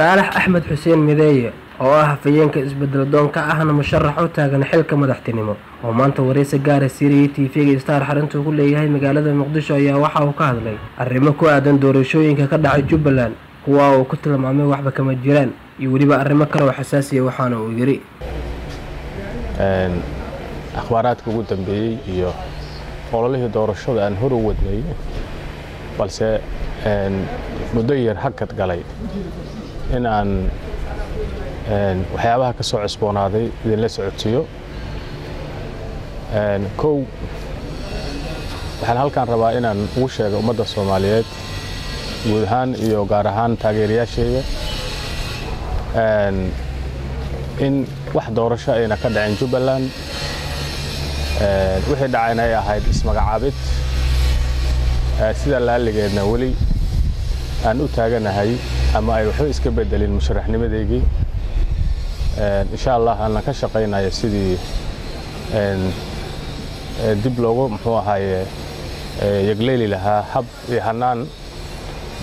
saalax axmed xuseen mideeye oo ah hafayeenka isbeddel doonka ahna musharax u taagan xilka madaxtinimo. Oo maanta wareysi gaara siiriyay tv-ga star xarunta ku leeyahay magaalada muqdisho ayaa waxa uu ka hadlay. Arrimo ku aadan doorashooyinka ka dhacay jubbaland kuwa uu ku tilmaamay waxba kama jiraan iyo weliba arrimo kale oo xasaasiya waxaana uu yidhi. Akhbaaraadka ugu dambeeyey iyo ololihii doorashada aan hor u wadnay balse muddo yar hakad galay in aan waxyaabaha ka soo cusboonaaday idinla socodsiiyo kow waxaan halkaan rabaa inaan ugu sheega ummadda soomaaliyeed guud ahaan iyo gaar ahaan taageerayaashayda. In wax doorasho ayna ka dhacin jubbaland. Wixii dhacayna ay ahayd ismagacaabid. Sida laaligeedna weli aan u taaganahay ama ay waxba iska bedelin musharaxnimadeygii. Insha allah aanan ka shaqaynaya sidii dib loogu muxuu ahaaye yagleyli lahaa hab iyo hannaan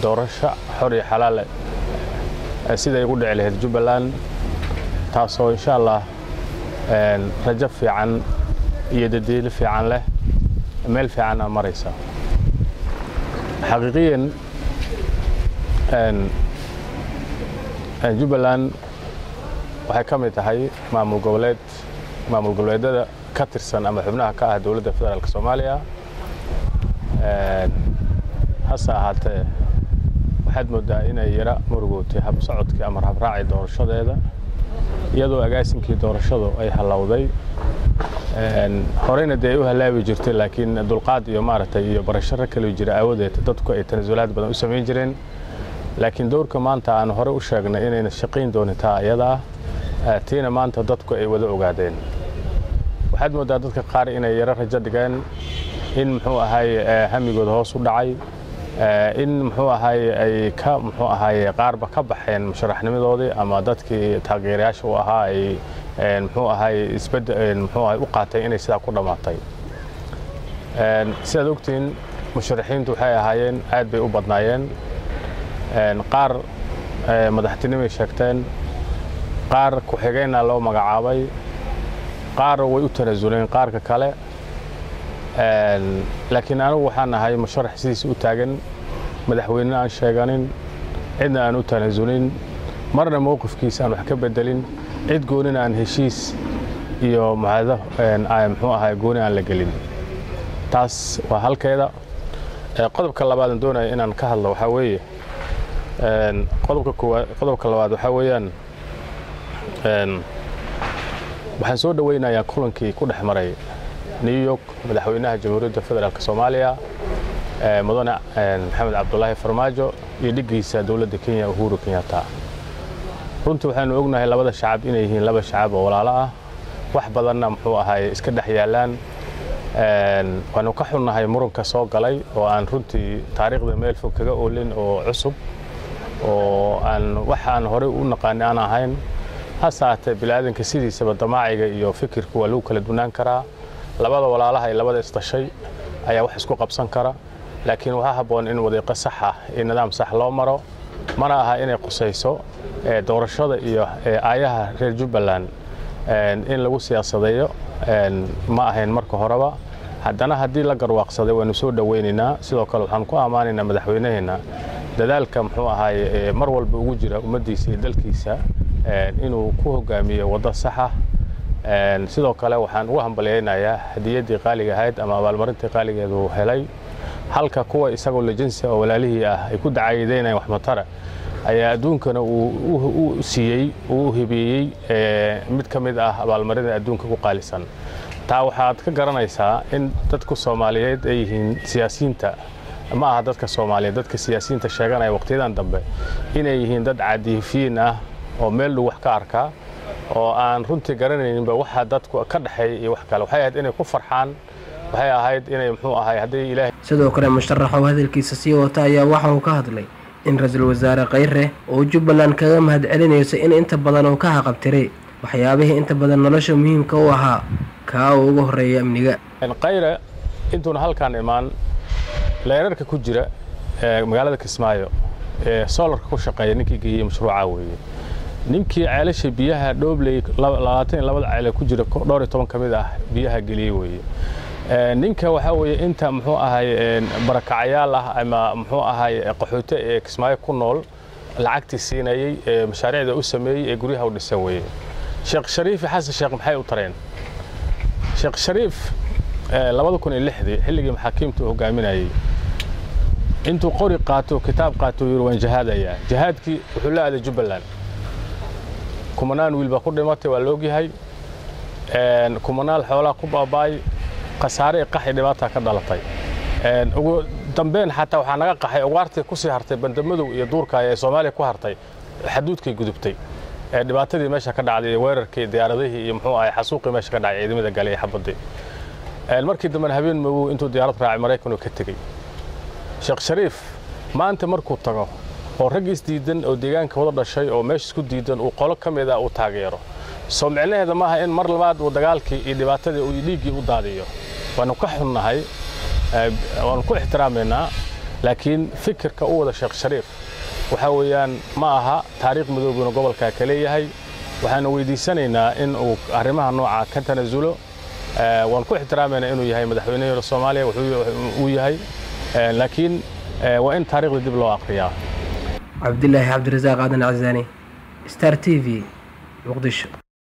doorasho xor iyo xalaale siday ugu dhici lahayd jubbaland. Taasoo insha allah rajo fiican iyo dadiilo fiican leh meel fiican aa maraysa. Xaqiiqiyan jubbaland waxay ka mid tahay maamul goboleed maamul goboleedyada ka tirsan ama xubnaha ka ah dowladda federaalk soomaaliya. Hase ahaatee waxaad moodaa inay yara murugootay hab ama habraaci doorashadeeda iyadoo agaasinkii doorashadu ay hallowday horeyna dee ay u halaabi jirtay laakiin dulqaad iyo maaragtay iyo barasharo kale jira aawadeed dadku ay tanasulaad badan u samayn jireen laakiin dowrka maanta aan hore u sheegnay inayna shaqayn doonin taa iyada ah tiina maanta dadku ay wada ogaadeen. Waxaad moodaa dadka qaar inay yaro rajo dhigeen in muxuu ahaaye hamigooda hoos u dhacay in muxuu ahaaye ay ka muxuu ahaaye qaarba ka baxeen musharaxnimadoodii ama dadkii taageerayaasha u ahaa ay muxuu ahaaye isbed muxuu ahay u qaatay inay sidaa ku dhammaatay sidaad ogtihiin musharaxiintu waxay ahaayeen aad bay u badnaayeen qaar madaxtinimay sheegteen qaar ku-xigeenna loo magacaabay qaar way u tanasuleen qaarka kale. Laakiin anigu waxaan ahay musharax sidiisa u taagan madaxweyne aan sheeganin cidna aan u tanasulin marna mowqifkiisa aan wax ka bedelin cid goonina aan heshiis iyo muxuu ahay gooni aan la gelin. Taas waa halkeeda. Qodobka labaadan doonaya inaan ka hadlo waxaa weeye qodobka labaad waxaa weeyaan waxaan soo dhoweynayaa kulankii ku dhex maray new york madaxweynaha jamhuuriyadda federaalk soomaaliya mudane maxamed cabdulaahi farmaajo iyo dhiggiisa dowladda kenya uhuru kenyatta. Runtii waxaanu ognahay labada shacab inay yihiin laba shacab oo walaalo ah. Wax badanna muxuu ahaay iska dhex yaalaan. Waanu ka xunnahay muranka soo galay oo aan runtii taariikhda meel fog kaga oolin oo cusub oo aan wax aan horey u naqaani aan ahayn hase ahaatee biniaadanka sidiisaba damaaciga iyo fikirku waa lagu kala dunaan karaa. Labada walaalaha iyo labada isdashay ayaa wax isku qabsan kara laakiin waxaa habboon in wadiiqo sax ah iyo nidaam sax loo maro. Mana aha inay qusayso doorashada iyo aayaha reer jubbaland in lagu siyaasadeeyo ma ahayn marka horeba. Haddana haddii la garwaaqsaday waanu soo dhoweynaynaa sidoo kale waxaan ku ammaanaynaa madaxweynaheenna dadaalka muxuu ahaaye mar walba ugu jira ummaddiisa iyo dalkiisa inuu ku hogaamiyo waddo saxa. Sidoo kale waxaan ugu hambalyaynayaa hadiyaddii qaaliga ahayd ama abaalmarintii qaaligeed uu helay. Halka kuwa isagoo lejensi oo walaalihii ah ay ku dacayideynayaan waxmatara ayaa adduunkana uu siiyey uu u mid ka mid ah abaalmarinda adduunka ku qaalisan. Taa waxaad ka garanaysaa in dadku soomaaliyeed ay yihiin siyaasiyiinta ma aha dadka soomaaliyeed dadka siyaasiyiinta sheeganaya waqtiyadan dambe inay yihiin dad caadiifiyiin ah oo meel dhow wax ka arkaa oo aan runtii garanayninba waxa dadku ka dhexeeya iyo wax kale waxay ahayd inay ku farxaan waxay ahayd inay muxuu ahay haddii ilaahay sidoo kale musharaxoo hadalkiisa sii wata ayaa waxa uu ka hadlay in ra'iisul wasaare khayre oo jubbaland kaga mahad celinayso in inta badan uu ka haqabtiray waxyaabihii inta badan nolosha muhiimka u ahaa kaa uu uga horreeya amniga khayre intuuna halkaan imaan leerarka ku jira magaalada kismaayo solarka ku shaqeeya ninkii geeyey mashruuca weeye. Ninkii ceelasha biyaha dhoobley labaatan iyo labada ceele ku jira dhowr iyo toban ka mid ah biyaha geliyey weeye. Ninka waxaa weeye inta muxuu ahay barakacayaal ah ama muxuu ahay qaxoote ee kismaayo ku nool lacagtii siinayey ee mashaariicda u sameeyey ee guryaha u dhisan weeye. Sheekh shariif xasan sheekh maxay u tareen? Sheekh shariif labada kun iyo lixdii xilligii maxaakiimta uu hogaaminayey intuu qori qaato kitaab qaato yiri waan jahaadayaa jahaadkii wuxuu la jubbaland kumanaan wiil baa ku dhimatay waa la ogyahay kumanaal xoolaa ku baabaay khasaare qaxi dhibaataa ka dhalatay ugu dambeyn xataa waxaa naga qaxay ugaartii ku hartay bandamadow iyo duurka ee soomaaliya ku hartay xaduudkay gudubtay dhibaatadii meesha ka dhacday weerarkii diyaaradihii iyo muxuu ahay xasuuqii meesha ka dhacay ciidamada gale xabadii markii dambena habeen madow intuu diyaarad raacay maraykan uu ka tegey sheekh shariif maanta markuu tago oo rag isdiidan oo deegaanka wada dhashay oo meesha isku diidan uu qolo ka mid ah uu taageero. Soo micnaheeda maaha in mar labaad uu dagaalkii iyo dhibaatadii uu dhiiggii u daadiyo. Waanu ka xunnahay waanu ku ixtiraamaynaa laakiin fikirka u wada sheekh shariif waxaa weeyaan ma aha taariikh madoobuna gobolkaa ka leeyahay. Waxaanu weydiisanaynaa in uu arrimaha nooca ka tanasulo waan ku ixtiraamaynaa inuu yahay madaxweynahii soomaaliya uu yahay laakiin waa in taariikhda dib loo aqriyaa. Cabdilaahi cabdirasaaq aadan casaani star t v muqdisho